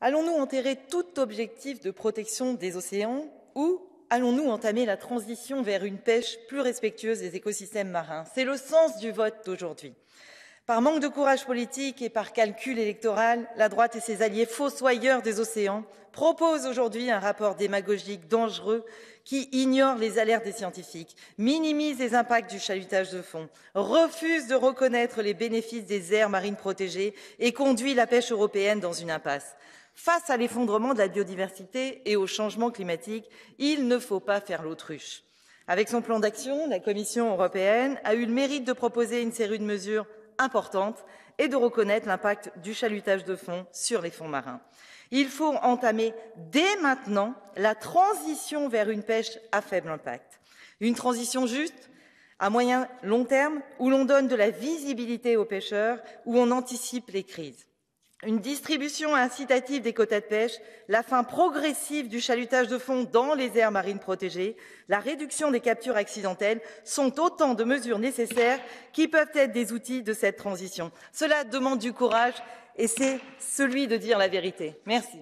Allons-nous enterrer tout objectif de protection des océans ou allons-nous entamer la transition vers une pêche plus respectueuse des écosystèmes marins? C'est le sens du vote d'aujourd'hui. Par manque de courage politique et par calcul électoral, la droite et ses alliés fossoyeurs des océans proposent aujourd'hui un rapport démagogique dangereux qui ignore les alertes des scientifiques, minimise les impacts du chalutage de fond, refuse de reconnaître les bénéfices des aires marines protégées et conduit la pêche européenne dans une impasse. Face à l'effondrement de la biodiversité et au changement climatique, il ne faut pas faire l'autruche. Avec son plan d'action, la Commission européenne a eu le mérite de proposer une série de mesures importante et de reconnaître l'impact du chalutage de fond sur les fonds marins. Il faut entamer dès maintenant la transition vers une pêche à faible impact. Une transition juste, à moyen long terme, où l'on donne de la visibilité aux pêcheurs, où on anticipe les crises une distribution incitative des quotas de pêche, la fin progressive du chalutage de fond dans les aires marines protégées, la réduction des captures accidentelles sont autant de mesures nécessaires qui peuvent être des outils de cette transition. Cela demande du courage et c'est celui de dire la vérité. Merci.